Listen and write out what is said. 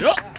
よっ。